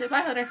Sí, bye, Jodre.